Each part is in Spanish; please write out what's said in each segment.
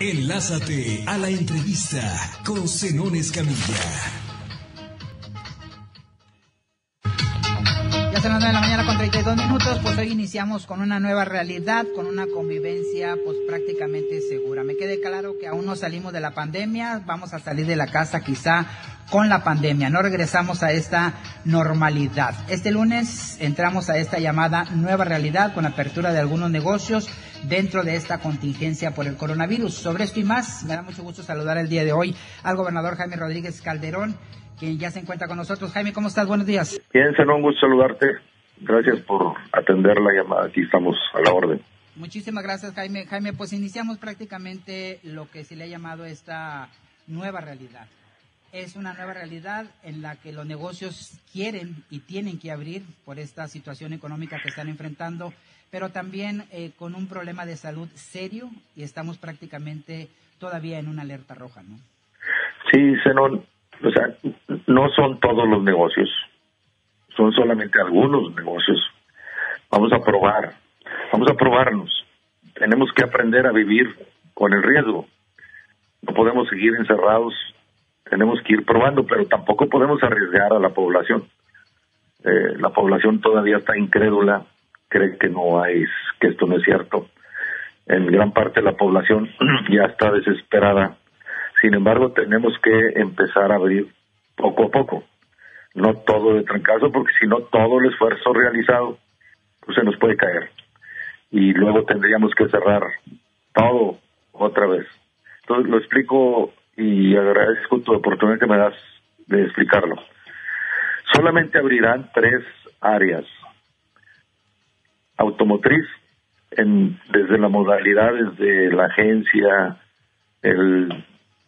Enlázate a la entrevista con Zenón Escamilla. 32 minutos, pues hoy iniciamos con una nueva realidad, con una convivencia pues prácticamente segura. Me quede claro que aún no salimos de la pandemia, vamos a salir de la casa quizá con la pandemia, no regresamos a esta normalidad. Este lunes entramos a esta llamada nueva realidad con apertura de algunos negocios dentro de esta contingencia por el coronavirus. Sobre esto y más, me da mucho gusto saludar el día de hoy al gobernador Jaime Rodríguez Calderón, quien ya se encuentra con nosotros. Jaime, ¿cómo estás? Buenos días. Bien, será un gusto saludarte. Gracias por atender la llamada. Aquí estamos a la orden. Muchísimas gracias, Jaime. Jaime, pues iniciamos prácticamente lo que se le ha llamado esta nueva realidad. Es una nueva realidad en la que los negocios quieren y tienen que abrir por esta situación económica que están enfrentando pero también eh, con un problema de salud serio y estamos prácticamente todavía en una alerta roja, ¿no? Sí, Zenón, o sea, no son todos los negocios, son solamente algunos negocios. Vamos a probar, vamos a probarnos. Tenemos que aprender a vivir con el riesgo. No podemos seguir encerrados, tenemos que ir probando, pero tampoco podemos arriesgar a la población. Eh, la población todavía está incrédula, cree que no hay, que esto no es cierto. En gran parte de la población ya está desesperada. Sin embargo, tenemos que empezar a abrir poco a poco. No todo de trancazo, porque si no, todo el esfuerzo realizado pues, se nos puede caer. Y luego tendríamos que cerrar todo otra vez. Entonces, lo explico y agradezco tu oportunidad que me das de explicarlo. Solamente abrirán tres áreas automotriz, en, desde la modalidad, desde la agencia, el,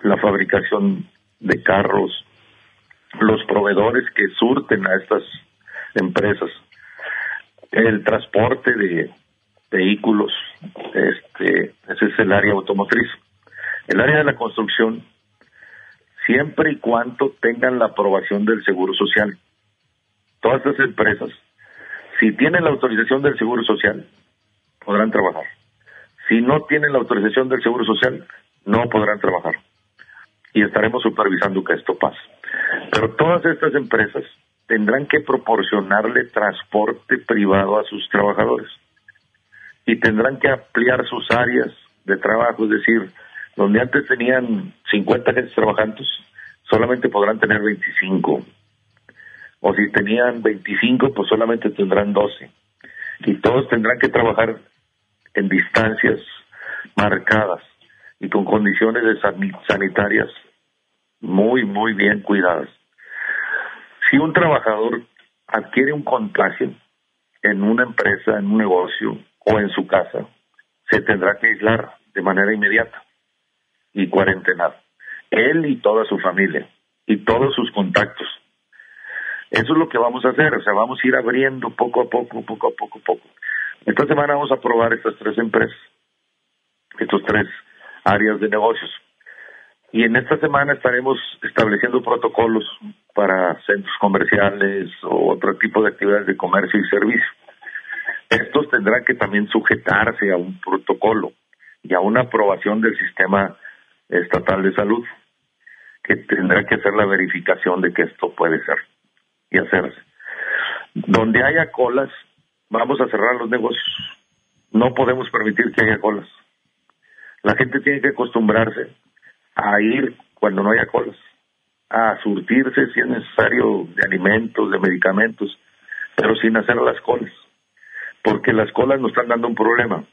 la fabricación de carros, los proveedores que surten a estas empresas, el transporte de vehículos, este, ese es el área automotriz. El área de la construcción, siempre y cuando tengan la aprobación del Seguro Social. Todas estas empresas si tienen la autorización del Seguro Social, podrán trabajar. Si no tienen la autorización del Seguro Social, no podrán trabajar. Y estaremos supervisando que esto pase. Pero todas estas empresas tendrán que proporcionarle transporte privado a sus trabajadores. Y tendrán que ampliar sus áreas de trabajo, es decir, donde antes tenían 50 agentes trabajando, solamente podrán tener 25 o si tenían 25, pues solamente tendrán 12. Y todos tendrán que trabajar en distancias marcadas y con condiciones sanitarias muy, muy bien cuidadas. Si un trabajador adquiere un contagio en una empresa, en un negocio o en su casa, se tendrá que aislar de manera inmediata y cuarentenar. Él y toda su familia y todos sus contactos eso es lo que vamos a hacer, o sea, vamos a ir abriendo poco a poco, poco a poco, poco. Esta semana vamos a probar estas tres empresas, estos tres áreas de negocios. Y en esta semana estaremos estableciendo protocolos para centros comerciales o otro tipo de actividades de comercio y servicio. Estos tendrán que también sujetarse a un protocolo y a una aprobación del sistema estatal de salud, que tendrá que hacer la verificación de que esto puede ser y hacerse. Donde haya colas, vamos a cerrar los negocios. No podemos permitir que haya colas. La gente tiene que acostumbrarse a ir cuando no haya colas, a surtirse si es necesario de alimentos, de medicamentos, pero sin hacer las colas, porque las colas nos están dando un problema.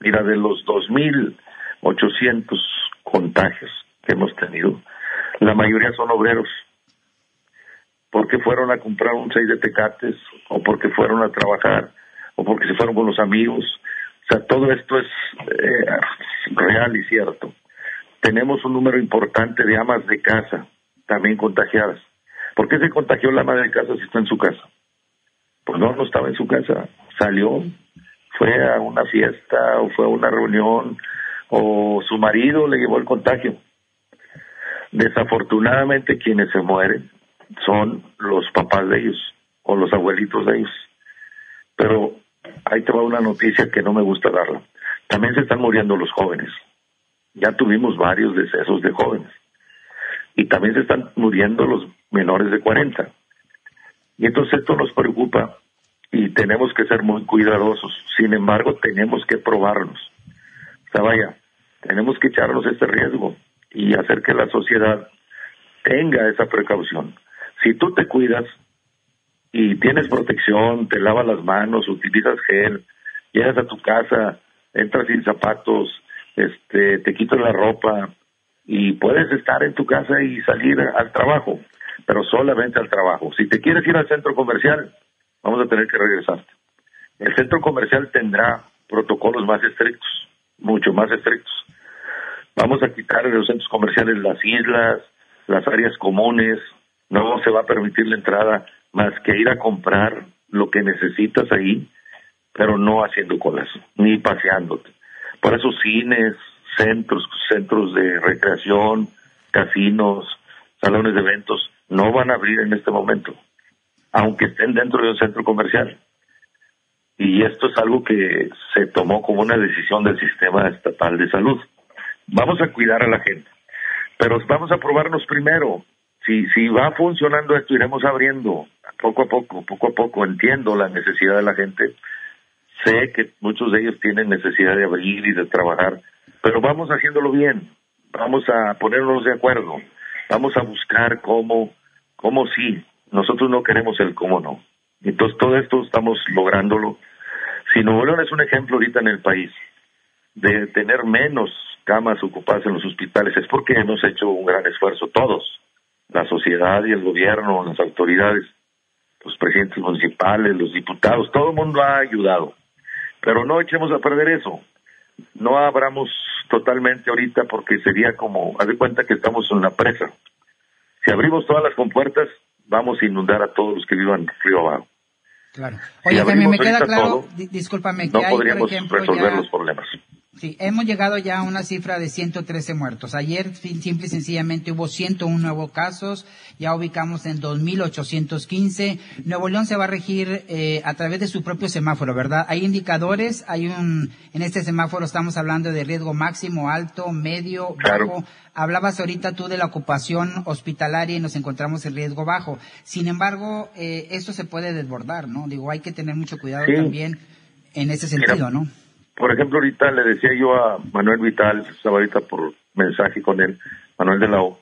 Mira, de los 2.800 contagios que hemos tenido, la mayoría son obreros porque fueron a comprar un seis de tecates o porque fueron a trabajar o porque se fueron con los amigos. O sea, todo esto es eh, real y cierto. Tenemos un número importante de amas de casa también contagiadas. ¿Por qué se contagió la ama de casa si está en su casa? Pues no, no estaba en su casa. Salió, fue a una fiesta o fue a una reunión o su marido le llevó el contagio. Desafortunadamente quienes se mueren son los papás de ellos o los abuelitos de ellos. Pero ahí te va una noticia que no me gusta darla. También se están muriendo los jóvenes. Ya tuvimos varios decesos de jóvenes. Y también se están muriendo los menores de 40. Y entonces esto nos preocupa y tenemos que ser muy cuidadosos. Sin embargo, tenemos que probarnos. O sea, vaya, tenemos que echarnos este riesgo y hacer que la sociedad tenga esa precaución. Si tú te cuidas y tienes protección, te lavas las manos, utilizas gel, llegas a tu casa, entras sin zapatos, este, te quitas la ropa y puedes estar en tu casa y salir al trabajo, pero solamente al trabajo. Si te quieres ir al centro comercial, vamos a tener que regresarte. El centro comercial tendrá protocolos más estrictos, mucho más estrictos. Vamos a quitar en los centros comerciales las islas, las áreas comunes, no se va a permitir la entrada más que ir a comprar lo que necesitas ahí, pero no haciendo colas, ni paseándote. Por eso cines, centros, centros de recreación, casinos, salones de eventos, no van a abrir en este momento, aunque estén dentro de un centro comercial. Y esto es algo que se tomó como una decisión del sistema estatal de salud. Vamos a cuidar a la gente, pero vamos a probarnos primero si, si va funcionando esto, iremos abriendo poco a poco, poco a poco. Entiendo la necesidad de la gente. Sé que muchos de ellos tienen necesidad de abrir y de trabajar, pero vamos haciéndolo bien. Vamos a ponernos de acuerdo. Vamos a buscar cómo, cómo sí. Nosotros no queremos el cómo no. Entonces, todo esto estamos lográndolo. Si Nuevo León es un ejemplo ahorita en el país de tener menos camas ocupadas en los hospitales, es porque hemos hecho un gran esfuerzo, todos la sociedad y el gobierno, las autoridades, los presidentes municipales, los diputados, todo el mundo ha ayudado. Pero no echemos a perder eso. No abramos totalmente ahorita porque sería como, haz de cuenta que estamos en una presa. Si abrimos todas las compuertas, vamos a inundar a todos los que vivan río abajo. Claro. Oye, también me queda claro, discúlpame, que no podríamos resolver los problemas. Sí, hemos llegado ya a una cifra de 113 muertos. Ayer, simple y sencillamente, hubo 101 nuevos casos. Ya ubicamos en 2.815. Nuevo León se va a regir eh, a través de su propio semáforo, ¿verdad? Hay indicadores. Hay un, en este semáforo estamos hablando de riesgo máximo, alto, medio, bajo. Hablabas ahorita tú de la ocupación hospitalaria y nos encontramos en riesgo bajo. Sin embargo, eh, esto se puede desbordar, ¿no? Digo, hay que tener mucho cuidado también en ese sentido, ¿no? Por ejemplo, ahorita le decía yo a Manuel Vital, estaba ahorita por mensaje con él, Manuel de la O.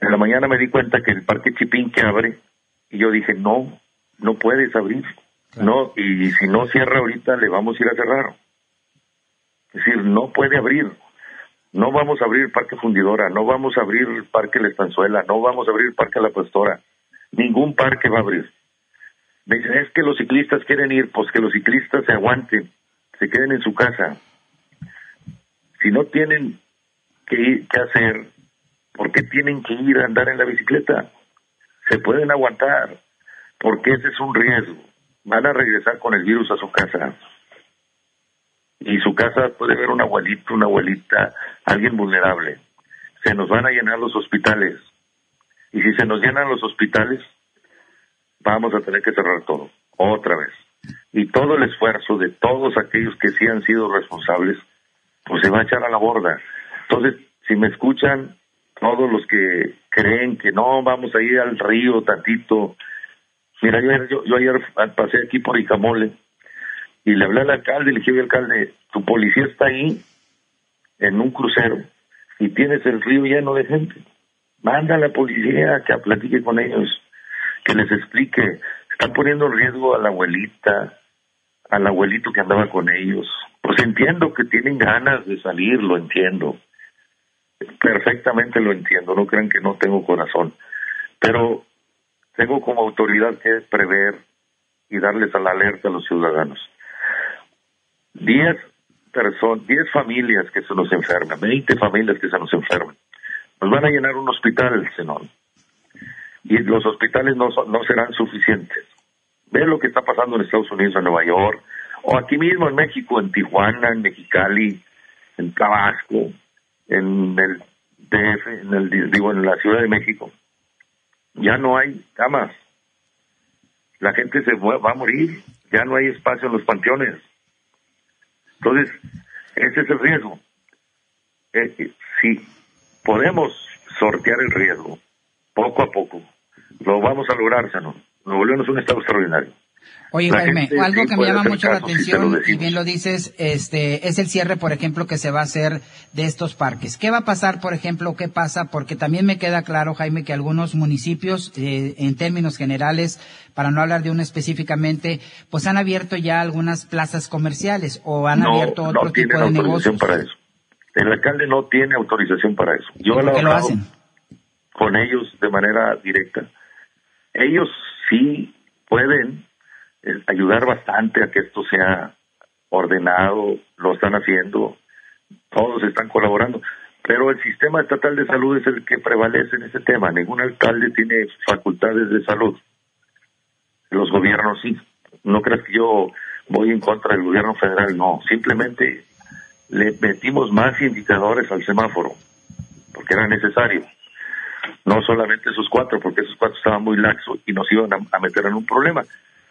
En la mañana me di cuenta que el parque Chipín que abre, y yo dije, no, no puedes abrir. No, y si no cierra ahorita, le vamos a ir a cerrar. Es decir, no puede abrir. No vamos a abrir Parque Fundidora, no vamos a abrir Parque La Estanzuela, no vamos a abrir Parque La Pastora. Ningún parque va a abrir. Me dicen, es que los ciclistas quieren ir, pues que los ciclistas se aguanten se queden en su casa. Si no tienen que, que hacer, ¿por qué tienen que ir a andar en la bicicleta? Se pueden aguantar, porque ese es un riesgo. Van a regresar con el virus a su casa. Y su casa puede ver un abuelito, una abuelita, alguien vulnerable. Se nos van a llenar los hospitales. Y si se nos llenan los hospitales, vamos a tener que cerrar todo, otra vez y todo el esfuerzo de todos aquellos que sí han sido responsables, pues se va a echar a la borda. Entonces, si me escuchan, todos los que creen que no vamos a ir al río tantito, mira, yo, yo ayer pasé aquí por Icamole y le hablé al alcalde y le dije, al alcalde, tu policía está ahí en un crucero y tienes el río lleno de gente. Manda a la policía que platique con ellos, que les explique están poniendo en riesgo a la abuelita, al abuelito que andaba con ellos. Pues entiendo que tienen ganas de salir, lo entiendo. Perfectamente lo entiendo, no crean que no tengo corazón. Pero tengo como autoridad que prever y darles a la alerta a los ciudadanos. Diez personas, diez familias que se nos enferman, veinte familias que se nos enferman. Nos van a llenar un hospital, Senón y los hospitales no, no serán suficientes. Ve lo que está pasando en Estados Unidos, en Nueva York, o aquí mismo en México, en Tijuana, en Mexicali, en Tabasco, en el DF, en el, digo, en la Ciudad de México. Ya no hay camas. La gente se va a morir. Ya no hay espacio en los panteones. Entonces, ese es el riesgo. eh, si podemos sortear el riesgo poco a poco, lo vamos a lograr, Sano. Nuevo León es un estado extraordinario. Oye, Jaime, algo que me llama mucho la atención, y bien lo dices, este, es el cierre, por ejemplo, que se va a hacer de estos parques. ¿Qué va a pasar, por ejemplo, qué pasa? Porque también me queda claro, Jaime, que algunos municipios, eh, en términos generales, para no hablar de uno específicamente, pues han abierto ya algunas plazas comerciales o han abierto otro tipo de negocios. para eso. El alcalde no tiene autorización para eso. Yo ¿Por qué lo hacen? con ellos de manera directa. Ellos sí pueden ayudar bastante a que esto sea ordenado, lo están haciendo, todos están colaborando, pero el sistema estatal de salud es el que prevalece en ese tema, ningún alcalde tiene facultades de salud, los gobiernos sí, no creas que yo voy en contra del gobierno federal, no, simplemente le metimos más indicadores al semáforo, porque era necesario, no solamente esos cuatro, porque esos cuatro estaban muy laxos y nos iban a meter en un problema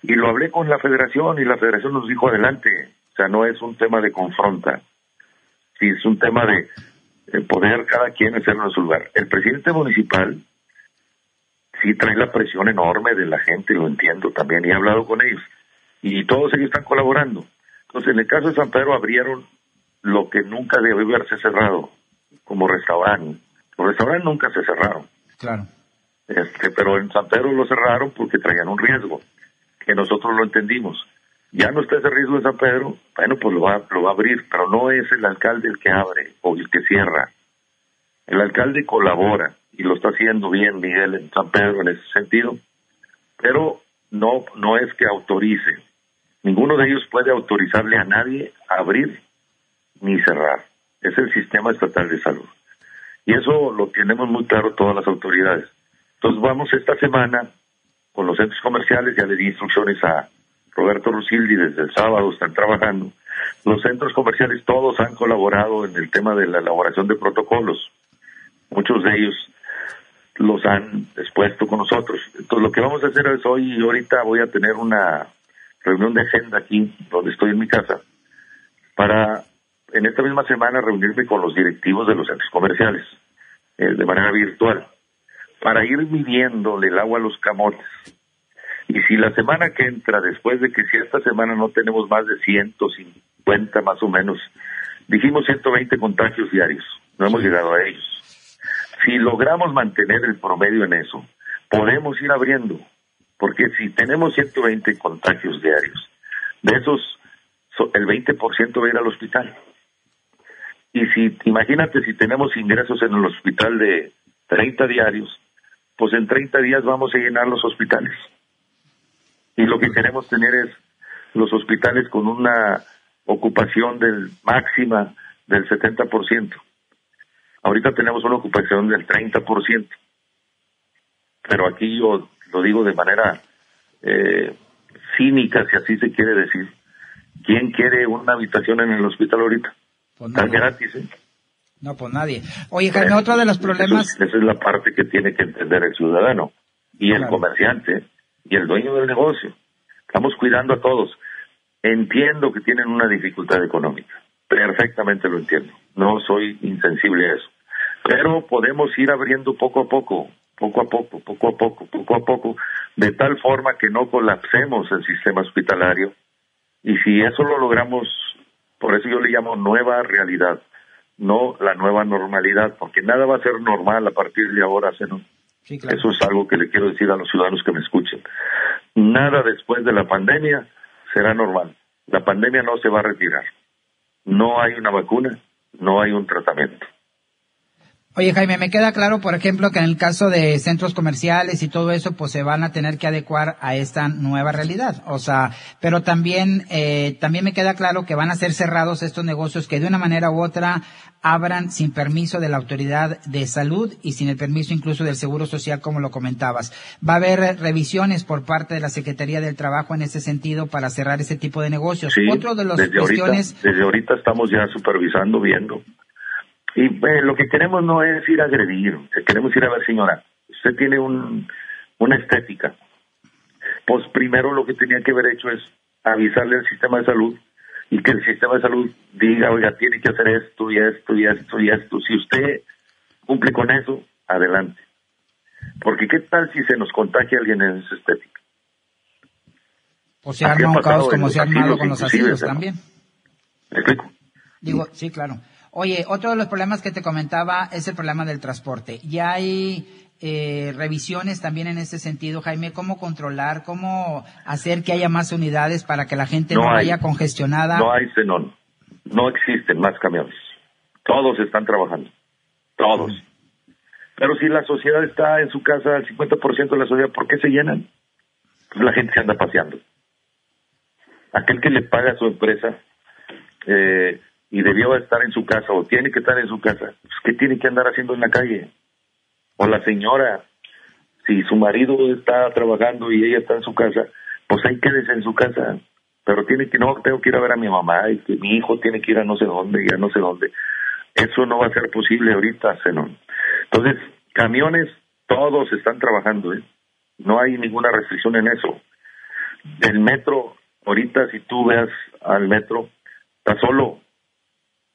y lo hablé con la federación y la federación nos dijo adelante. O sea, no es un tema de confronta, sí es un tema de, poder cada quien hacerlo en su lugar. El presidente municipal sí trae la presión enorme de la gente, lo entiendo también, y he hablado con ellos. Y todos ellos están colaborando. Entonces, en el caso de San Pedro abrieron lo que nunca debe haberse cerrado, como restaurante. Los restaurantes nunca se cerraron. Claro. Este, pero en San Pedro lo cerraron porque traían un riesgo que nosotros lo entendimos. Ya no está ese riesgo en San Pedro, bueno, pues lo va, lo va a abrir, pero no es el alcalde el que abre o el que cierra. El alcalde colabora y lo está haciendo bien Miguel en San Pedro en ese sentido, pero no, no es que autorice. Ninguno de ellos puede autorizarle a nadie a abrir ni cerrar. Es el sistema estatal de salud. Y eso lo tenemos muy claro todas las autoridades. Entonces vamos esta semana con los centros comerciales, ya le di instrucciones a Roberto Rusildi desde el sábado, están trabajando. Los centros comerciales todos han colaborado en el tema de la elaboración de protocolos. Muchos de ellos los han expuesto con nosotros. Entonces lo que vamos a hacer es hoy ahorita voy a tener una reunión de agenda aquí, donde estoy en mi casa, para en esta misma semana reunirme con los directivos de los centros comerciales, eh, de manera virtual para ir midiéndole el agua a los camotes. Y si la semana que entra, después de que si esta semana no tenemos más de 150 más o menos, dijimos 120 contagios diarios, no hemos llegado a ellos. Si logramos mantener el promedio en eso, podemos ir abriendo, porque si tenemos 120 contagios diarios, de esos el 20% va a ir al hospital. Y si, imagínate si tenemos ingresos en el hospital de 30 diarios, pues en 30 días vamos a llenar los hospitales. Y lo que queremos tener es los hospitales con una ocupación del máxima del 70%. Ahorita tenemos una ocupación del 30%. Pero aquí yo lo digo de manera eh, cínica, si así se quiere decir. ¿Quién quiere una habitación en el hospital ahorita? Pues Está gratis, ¿eh? No, pues nadie. Oye, Jaime, otro de los problemas... esa es la parte que tiene que entender el ciudadano y el comerciante y el dueño del negocio. Estamos cuidando a todos. Entiendo que tienen una dificultad económica. Perfectamente lo entiendo. No soy insensible a eso. Pero podemos ir abriendo poco a poco, poco a poco, poco a poco, poco a poco, de tal forma que no colapsemos el sistema hospitalario. Y si eso lo logramos, por eso yo le llamo nueva realidad no la nueva normalidad, porque nada va a ser normal a partir de ahora. Eso es algo que le quiero decir a los ciudadanos que me escuchen. Nada después de la pandemia será normal. La pandemia no se va a retirar. No hay una vacuna, no hay un tratamiento. Oye, Jaime, me queda claro, por ejemplo, que en el caso de centros comerciales y todo eso, pues se van a tener que adecuar a esta nueva realidad. O sea, pero también, eh, también me queda claro que van a ser cerrados estos negocios que de una manera u otra abran sin permiso de la autoridad de salud y sin el permiso incluso del Seguro Social, como lo comentabas. Va a haber revisiones por parte de la Secretaría del Trabajo en ese sentido para cerrar ese tipo de negocios. Otro de los cuestiones. desde ahorita estamos ya supervisando, viendo y eh, lo que queremos no es ir a agredir, queremos ir a ver, señora, usted tiene un, una estética. Pues primero lo que tenía que haber hecho es avisarle al sistema de salud y que el sistema de salud diga, oiga, tiene que hacer esto y esto y esto y esto. Si usted cumple con eso, adelante. Porque qué tal si se nos contagia alguien en esa estética. O se arma un caos como se ha armado con los asilos también. ¿Me explico? Digo, sí, claro. Oye, otro de los problemas que te comentaba es el problema del transporte. Ya hay eh, revisiones también en ese sentido, Jaime, cómo controlar, cómo hacer que haya más unidades para que la gente no, vaya congestionada. No hay xenón, no existen más camiones. Todos están trabajando, todos. Pero si la sociedad está en su casa, el 50% de la sociedad, ¿por qué se llenan? Pues la gente se anda paseando. Aquel que le paga a su empresa eh, y debió estar en su casa o tiene que estar en su casa, pues, ¿qué tiene que andar haciendo en la calle? O la señora, si su marido está trabajando y ella está en su casa, pues ahí quédese en su casa. Pero tiene que, no, tengo que ir a ver a mi mamá y que mi hijo tiene que ir a no sé dónde y a no sé dónde. Eso no va a ser posible ahorita, Zenón. Entonces, camiones, todos están trabajando, ¿eh? No hay ninguna restricción en eso. El metro, ahorita si tú veas al metro, está solo.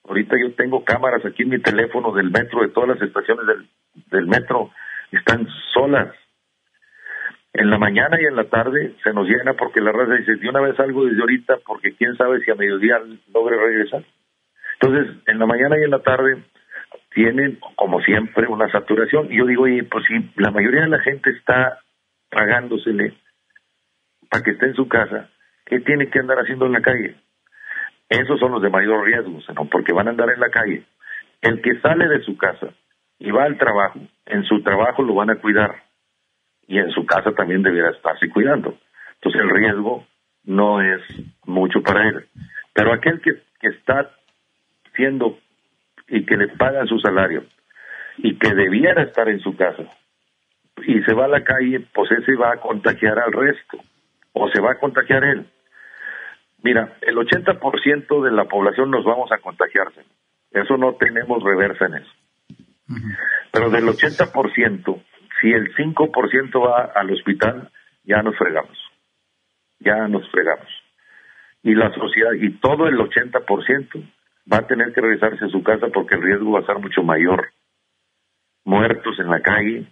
Ahorita yo tengo cámaras aquí en mi teléfono del metro, de todas las estaciones del, metro, están solas. En la mañana y en la tarde se nos llena porque la raza dice, de una vez algo desde ahorita porque quién sabe si a mediodía logre regresar. Entonces, en la mañana y en la tarde tienen, como siempre, una saturación. Y yo digo, oye, pues si la mayoría de la gente está pagándosele para que esté en su casa, ¿qué tiene que andar haciendo en la calle? Esos son los de mayor riesgo, ¿no? porque van a andar en la calle. El que sale de su casa y va al trabajo, en su trabajo lo van a cuidar y en su casa también deberá estarse cuidando. Entonces el riesgo no es mucho para él. Pero aquel que, que está siendo y que le pagan su salario y que debiera estar en su casa y se va a la calle, pues ese va a contagiar al resto o se va a contagiar él. Mira, el 80% de la población nos vamos a contagiarse. Eso no tenemos reversa en eso. Pero del 80%, si el 5% va al hospital, ya nos fregamos. Ya nos fregamos. Y la sociedad, y todo el 80% va a tener que regresarse a su casa porque el riesgo va a ser mucho mayor. Muertos en la calle,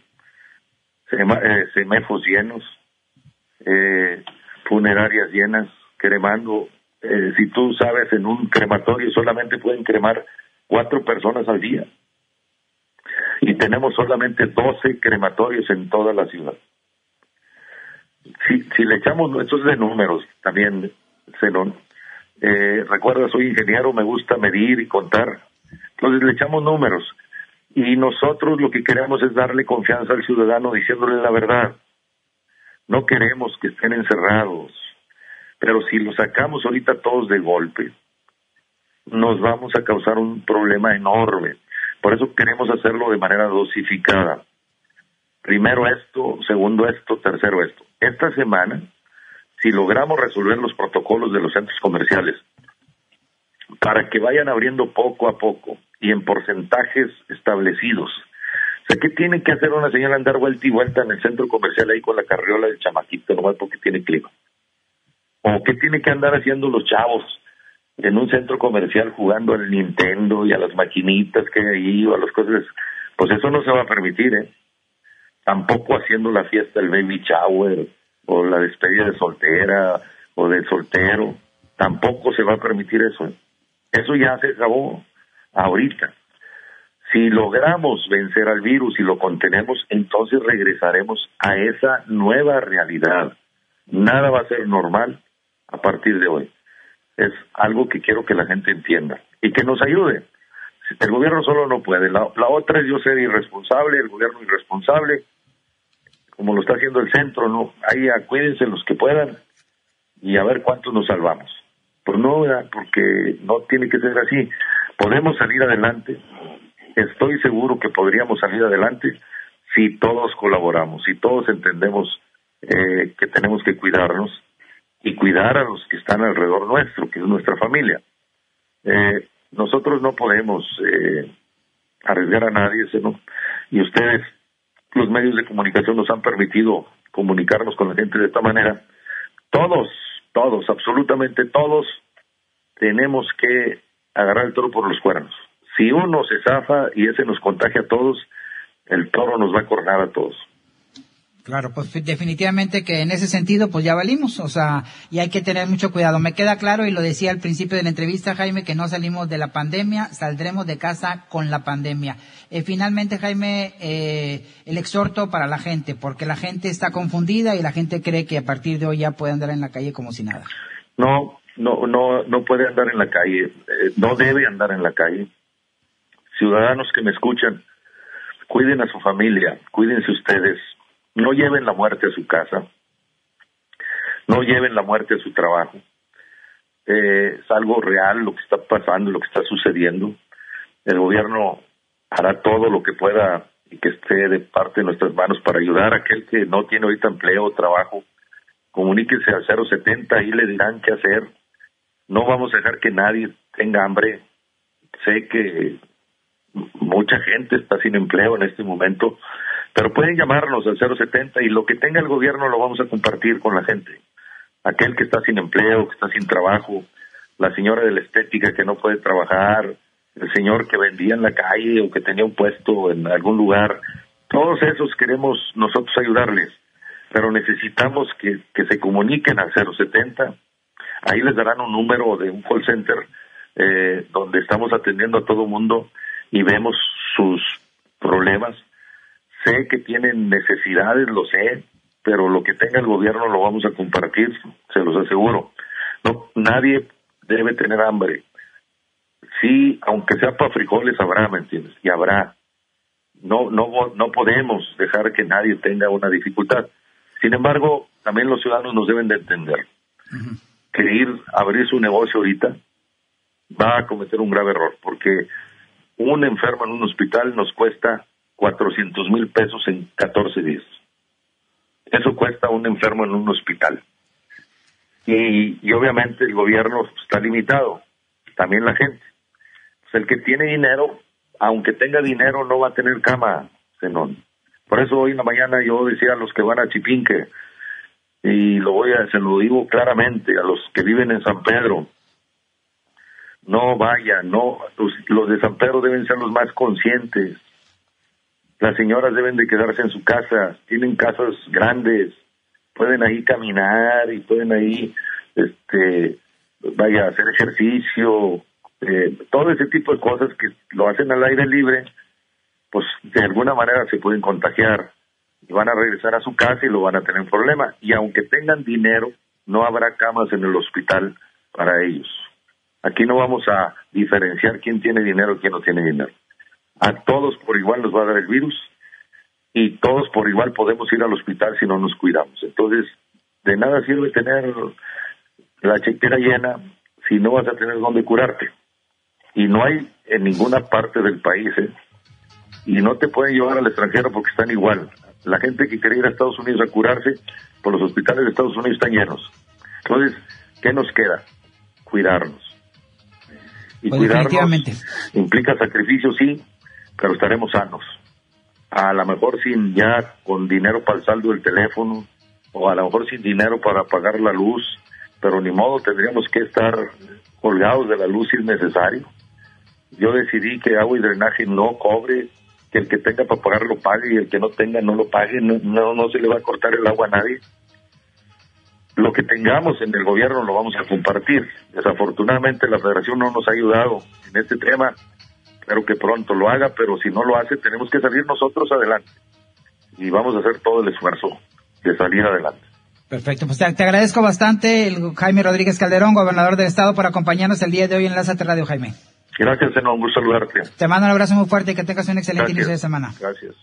eh, semefos llenos, eh, funerarias llenas, cremando. Eh, si tú sabes, en un crematorio solamente pueden cremar cuatro personas al día. Y tenemos solamente 12 crematorios en toda la ciudad. Si, si le echamos nuestros de números también, Zenón, eh, recuerda, soy ingeniero, me gusta medir y contar. Entonces le echamos números. Y nosotros lo que queremos es darle confianza al ciudadano diciéndole la verdad. No queremos que estén encerrados. Pero si lo sacamos ahorita todos de golpe, nos vamos a causar un problema enorme. Por eso queremos hacerlo de manera dosificada. Primero esto, segundo esto, tercero esto. Esta semana si logramos resolver los protocolos de los centros comerciales para que vayan abriendo poco a poco y en porcentajes establecidos. O sea, ¿qué tiene que hacer una señora andar vuelta y vuelta en el centro comercial ahí con la carriola del chamaquito nomás porque tiene clima? ¿O qué tiene que andar haciendo los chavos en un centro comercial jugando al Nintendo y a las maquinitas que hay ahí o a las cosas? Pues eso no se va a permitir, ¿eh? Tampoco haciendo la fiesta del baby shower o la despedida de soltera o del soltero. Tampoco se va a permitir eso. Eso ya se acabó ahorita. Si logramos vencer al virus y lo contenemos, entonces regresaremos a esa nueva realidad. Nada va a ser normal a partir de hoy. Es algo que quiero que la gente entienda y que nos ayude. El gobierno solo no puede. La, otra es yo ser irresponsable, el gobierno irresponsable, como lo está haciendo el centro, ¿no? Ahí acuídense los que puedan y a ver cuántos nos salvamos. Pues no, porque no tiene que ser así. Podemos salir adelante, estoy seguro que podríamos salir adelante si todos colaboramos, si todos entendemos eh, que tenemos que cuidarnos y cuidar a los que están alrededor nuestro, que es nuestra familia. Eh, nosotros no podemos eh, arriesgar a nadie, ¿no? y ustedes los medios de comunicación nos han permitido comunicarnos con la gente de esta manera. Todos, todos, absolutamente todos tenemos que agarrar el toro por los cuernos. Si uno se zafa y ese nos contagia a todos, el toro nos va a coronar a todos. Claro, pues definitivamente que en ese sentido pues ya valimos, o sea, y hay que tener mucho cuidado. Me queda claro y lo decía al principio de la entrevista, Jaime, que no salimos de la pandemia, saldremos de casa con la pandemia. Eh, finalmente, Jaime, eh, el exhorto para la gente, porque la gente está confundida y la gente cree que a partir de hoy ya puede andar en la calle como si nada. No, no, no, no puede andar en la calle, eh, no debe andar en la calle. Ciudadanos que me escuchan, cuiden a su familia, cuídense ustedes, no lleven la muerte a su casa, no lleven la muerte a su trabajo. Eh, es algo real lo que está pasando, lo que está sucediendo. El gobierno hará todo lo que pueda y que esté de parte de nuestras manos para ayudar a aquel que no tiene ahorita empleo o trabajo. Comuníquese al 070 y le dirán qué hacer. No vamos a dejar que nadie tenga hambre. Sé que mucha gente está sin empleo en este momento pero pueden llamarnos al 070 y lo que tenga el gobierno lo vamos a compartir con la gente. Aquel que está sin empleo, que está sin trabajo, la señora de la estética que no puede trabajar, el señor que vendía en la calle o que tenía un puesto en algún lugar. Todos esos queremos nosotros ayudarles, pero necesitamos que, que se comuniquen al 070. Ahí les darán un número de un call center eh, donde estamos atendiendo a todo mundo y vemos sus problemas Sé que tienen necesidades, lo sé, pero lo que tenga el gobierno lo vamos a compartir, se los aseguro. No, nadie debe tener hambre. Sí, aunque sea para frijoles habrá, ¿me entiendes? Y habrá. No, no, no podemos dejar que nadie tenga una dificultad. Sin embargo, también los ciudadanos nos deben de entender que ir a abrir su negocio ahorita va a cometer un grave error, porque un enfermo en un hospital nos cuesta 400 mil pesos en 14 días. Eso cuesta un enfermo en un hospital. Y, obviamente el gobierno está limitado, también la gente. Pues el que tiene dinero, aunque tenga dinero, no va a tener cama, Zenón. Por eso hoy en la mañana yo decía a los que van a Chipinque, y lo voy a, se lo digo claramente, a los que viven en San Pedro, no vayan, no, los de San Pedro deben ser los más conscientes, las señoras deben de quedarse en su casa, tienen casas grandes, pueden ahí caminar y pueden ahí, este, vaya, hacer ejercicio, eh, todo ese tipo de cosas que lo hacen al aire libre, pues de alguna manera se pueden contagiar y van a regresar a su casa y lo van a tener problema. Y aunque tengan dinero, no habrá camas en el hospital para ellos. Aquí no vamos a diferenciar quién tiene dinero y quién no tiene dinero a todos por igual nos va a dar el virus y todos por igual podemos ir al hospital si no nos cuidamos. Entonces, de nada sirve tener la chequera llena si no vas a tener dónde curarte. Y no hay en ninguna parte del país, ¿eh? Y no te pueden llevar al extranjero porque están igual. La gente que quiere ir a Estados Unidos a curarse, por los hospitales de Estados Unidos están llenos. Entonces, ¿qué nos queda? Cuidarnos. Y pues cuidarnos implica sacrificio, sí, pero estaremos sanos. A lo mejor sin ya con dinero para el saldo del teléfono, o a lo mejor sin dinero para pagar la luz, pero ni modo tendríamos que estar colgados de la luz si es necesario. Yo decidí que agua y drenaje no cobre, que el que tenga para pagar lo pague y el que no tenga no lo pague, no, no, no se le va a cortar el agua a nadie. Lo que tengamos en el gobierno lo vamos a compartir. Desafortunadamente la federación no nos ha ayudado en este tema Espero que pronto lo haga, pero si no lo hace, tenemos que salir nosotros adelante. Y vamos a hacer todo el esfuerzo de salir adelante. Perfecto, pues te, agradezco bastante, el Jaime Rodríguez Calderón, gobernador del estado, por acompañarnos el día de hoy en Enlázate Radio, Jaime. Gracias, Zenón, un gusto saludarte. Te mando un abrazo muy fuerte y que tengas un excelente inicio de semana. Gracias.